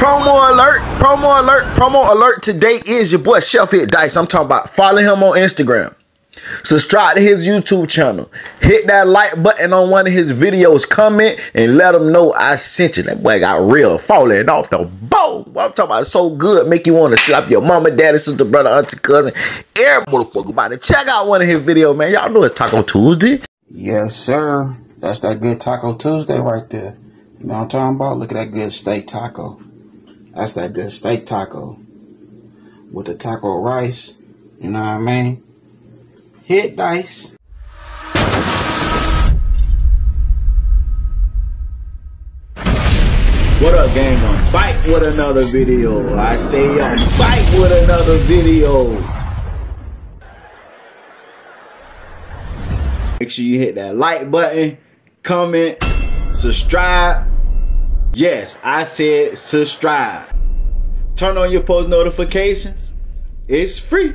Promo alert, promo alert, promo alert. Today is your boy Hit Dice. I'm talking about follow him on Instagram. Subscribe to his YouTube channel. Hit that like button on one of his videos. Comment and let him know I sent you. That boy got real falling off the boat. I'm talking about so good. Make you want to slap your mama, daddy, sister, brother, auntie, cousin. Every motherfucker about to check out one of his videos, man. Y'all know it's Taco Tuesday. Yes, sir. That's that good Taco Tuesday right there. You know what I'm talking about? Look at that good steak taco. That's that good steak taco. With the taco rice. You know what I mean? Hit dice. What up, gang? I'm with another video. I say I'm with another video. Make sure you hit that like button, comment, subscribe. Yes, I said subscribe. Turn on your post notifications. It's free.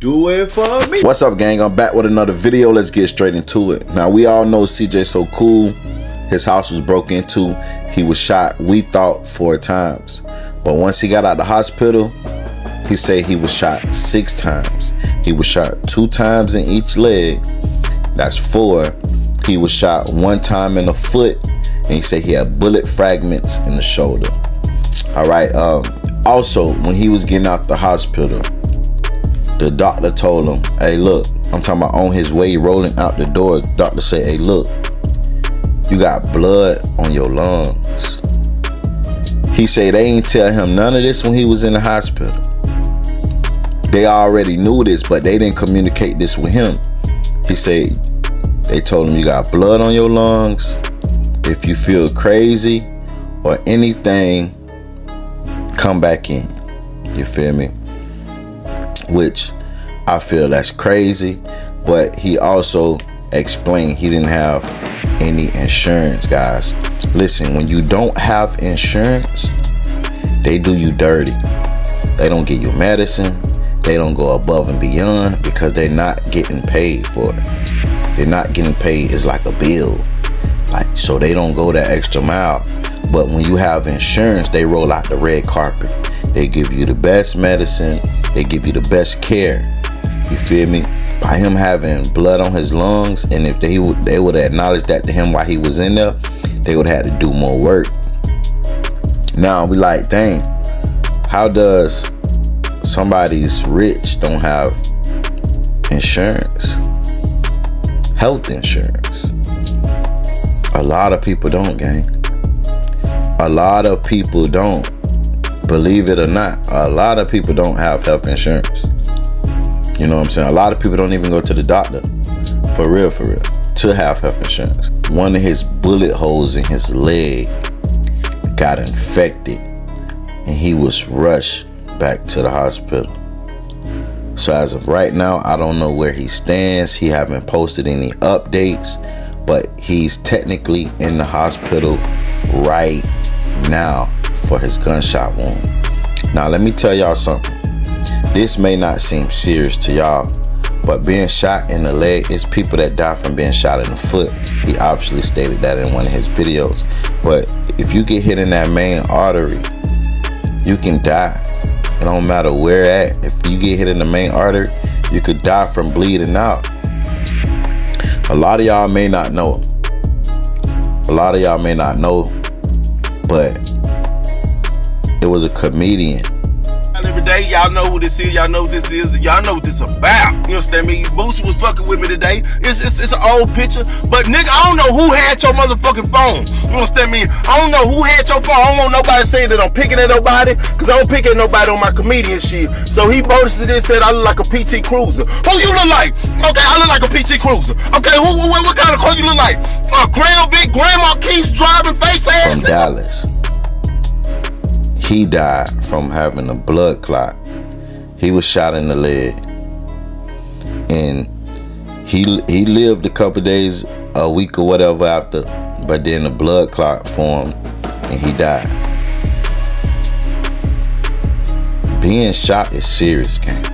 Do it for me. What's up, gang? I'm back with another video. Let's get straight into it. Now, we all know CJ So Cool. His house was broke into. He was shot, we thought, four times. But once he got out the hospital, he said he was shot six times. He was shot two times in each leg. That's four. He was shot one time in the foot. And he said he had bullet fragments in the shoulder. All right. Um, also, when he was getting out the hospital, the doctor told him, hey, look, I'm talking about on his way rolling out the door. Doctor said, hey, look, you got blood on your lungs. He said they ain't tell him none of this when he was in the hospital. They already knew this, but they didn't communicate this with him. He said they told him you got blood on your lungs. If you feel crazy or anything, come back in. You feel me? Which I feel that's crazy, but he also explained he didn't have any insurance, guys. Listen, when you don't have insurance, they do you dirty. They don't give you medicine. They don't go above and beyond because they're not getting paid for it. They're not getting paid. It's like a bill. Like so they don't go that extra mile. But when you have insurance, they roll out the red carpet. They give you the best medicine. They give you the best care. You feel me? By him having blood on his lungs, and if they would they would have acknowledged that to him while he was in there, they would have to do more work. Now we like, dang, how does somebody's rich don't have insurance? Health insurance. A lot of people don't, gang. A lot of people don't. Believe it or not, a lot of people don't have health insurance. You know what I'm saying? A lot of people don't even go to the doctor. For real, for real. To have health insurance. One of his bullet holes in his leg got infected and he was rushed back to the hospital. So as of right now, I don't know where he stands. He haven't posted any updates, but he's technically in the hospital right now for his gunshot wound. Now let me tell y'all something. This may not seem serious to y'all, but being shot in the leg is people that die from being shot in the foot. He obviously stated that in one of his videos. But if you get hit in that main artery, you can die. It don't matter where at. If you get hit in the main artery, you could die from bleeding out. A lot of y'all may not know. A lot of y'all may not know, but it was a comedian every day. Y'all know who this is. Y'all know what this is. Y'all know what this about. You understand me? Boosie was fucking with me today. It's, it's, it's an old picture. But nigga, I don't know who had your motherfucking phone. You understand me? I don't know who had your phone. I don't want nobody saying that I'm picking at nobody. Cause I don't pick at nobody on my comedian shit. So he posted this said I look like a PT Cruiser. Who you look like? Okay, I look like a PT Cruiser. Okay, who, who what kind of car you look like? Uh, Grand Big Grandma Keith's driving face ass. From Dallas he died from having a blood clot. He was shot in the leg. And he he lived a couple days, a week or whatever after, but then the blood clot formed and he died. Being shot is serious, gang.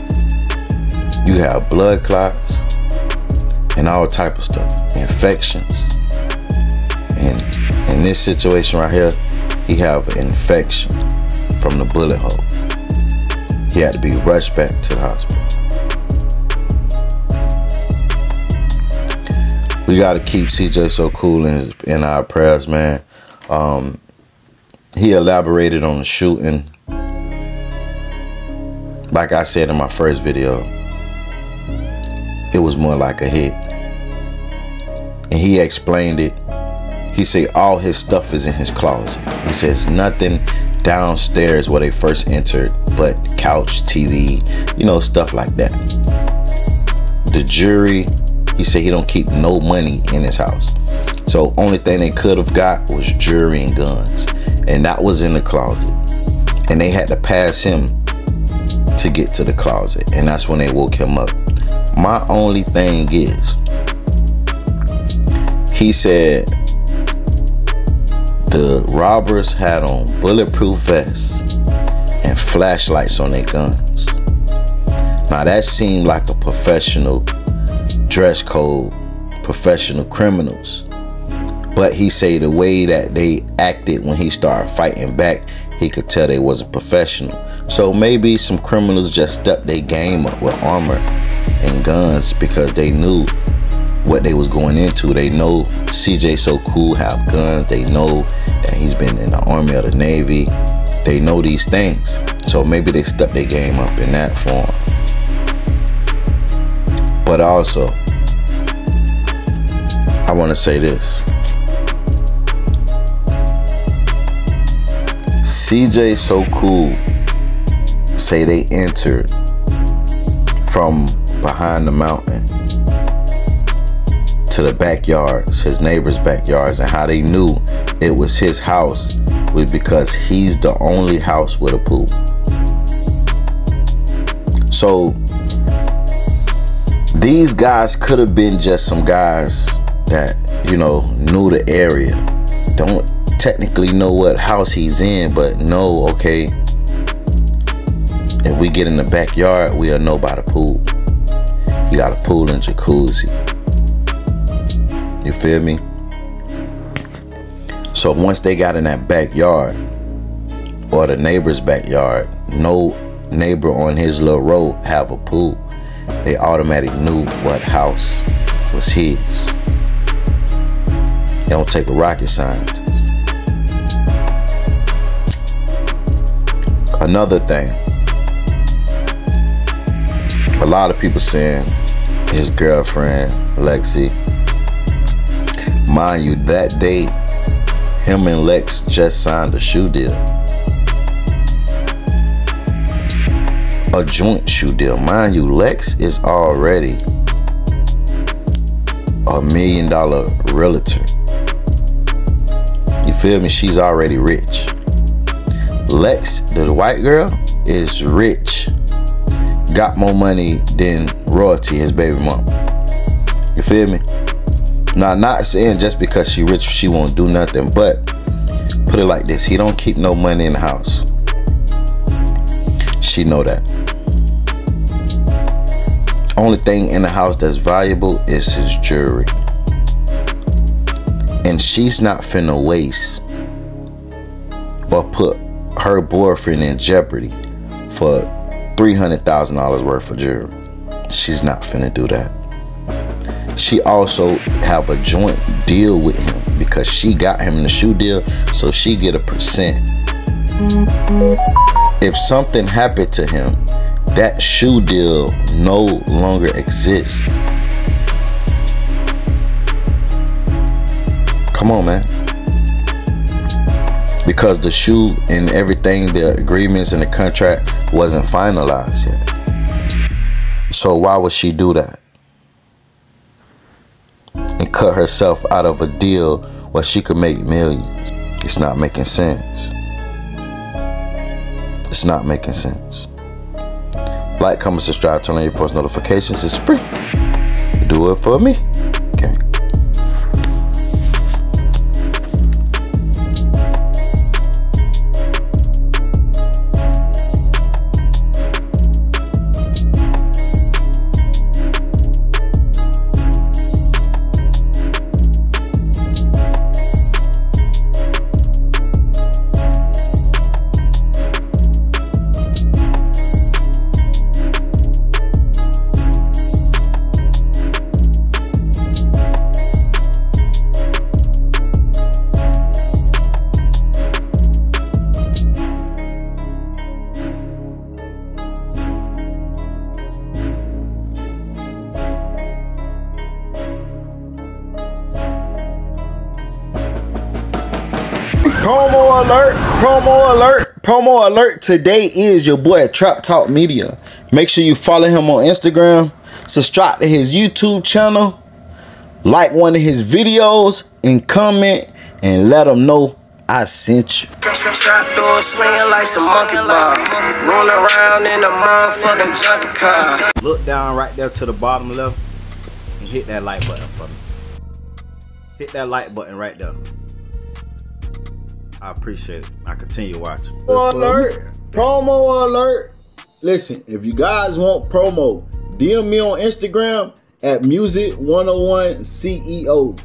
You have blood clots and all type of stuff, infections. And in this situation right here, he have an infection from the bullet hole. He had to be rushed back to the hospital. We got to keep CJ so cool in, in our prayers, man. Um, he elaborated on the shooting. Like I said in my first video, it was more like a hit. And he explained it. He said all his stuff is in his closet. He says nothing downstairs where they first entered, but couch, TV, you know, stuff like that. The jury, he said he don't keep no money in his house. So only thing they could have got was jewelry and guns. And that was in the closet. And they had to pass him to get to the closet. And that's when they woke him up. My only thing is, he said the robbers had on bulletproof vests and flashlights on their guns. Now that seemed like a professional dress code, professional criminals. But he say the way that they acted when he started fighting back, he could tell they wasn't professional. So maybe some criminals just stepped their game up with armor and guns because they knew what they was going into. They know CJ so cool have guns. They know that he's been in the army or the navy. They know these things. So maybe they stepped their game up in that form. But also, I want to say this. CJ So Cool say they entered from behind the mountain to the backyards, his neighbors' backyards, and how they knew it was his house was because he's the only house with a pool. So these guys could have been just some guys that, you know, knew the area. Don't technically know what house he's in, but know, okay, if we get in the backyard, we'll know by the pool. You got a pool and jacuzzi. You feel me? So once they got in that backyard or the neighbor's backyard, no neighbor on his little road have a pool. They automatically knew what house was his. Don't take a rocket scientist. Another thing, a lot of people saying his girlfriend Lexi. Mind you, that day, him and Lex just signed a shoe deal. A joint shoe deal. Mind you, Lex is already a million dollar realtor. You feel me? She's already rich. Lex, the white girl, is rich. Got more money than royalty, his baby mom. You feel me? Now, not saying just because she rich, she won't do nothing, but put it like this: he don't keep no money in the house. She know that. Only thing in the house that's valuable is his jewelry. And she's not finna waste or put her boyfriend in jeopardy for $300,000 worth of jewelry. She's not finna do that. She also have a joint deal with him because she got him the shoe deal, so she get a percent. If something happened to him, that shoe deal no longer exists. Come on, man. Because the shoe and everything, the agreements and the contract wasn't finalized yet. So why would she do that? Herself out of a deal where she could make millions. It's not making sense. It's not making sense. Like, comment, subscribe, turn on your post notifications. It's free. Do it for me. Promo alert. Today is your boy Trap Talk Media. Make sure you follow him on Instagram, subscribe to his YouTube channel, like one of his videos, and comment and let him know I sent you. Trap door swinging like some monkey bar. Roll around in a motherfucking junkie car. Look down right there to the bottom left and hit that like button for me. Hit that like button right there. I appreciate it. I continue watching. Promo alert! Promo alert! Listen, if you guys want promo, DM me on Instagram at Musiz101CEO.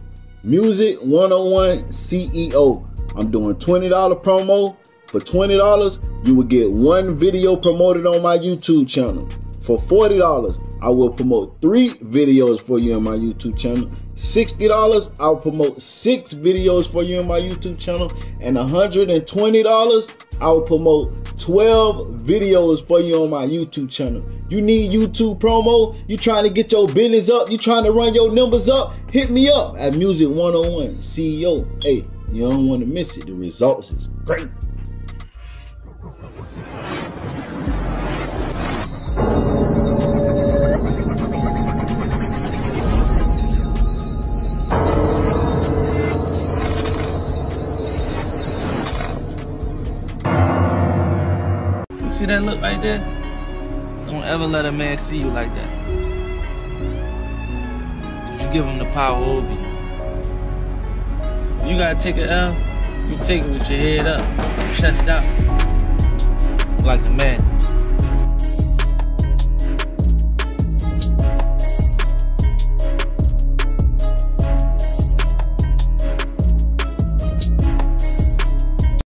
Musiz101 CEO. I'm doing $20 promo. For $20, you will get one video promoted on my YouTube channel. For $40, I will promote three videos for you on my YouTube channel. $60, I'll promote six videos for you on my YouTube channel. And $120, I'll promote 12 videos for you on my YouTube channel. You need YouTube promo? You trying to get your business up? You trying to run your numbers up? Hit me up at Musiz 101 CEO. Hey, you don't want to miss it. The results is great. See that look right there? Don't ever let a man see you like that. You give him the power over you. If you gotta take an L, you take it with your head up, chest out, like a man.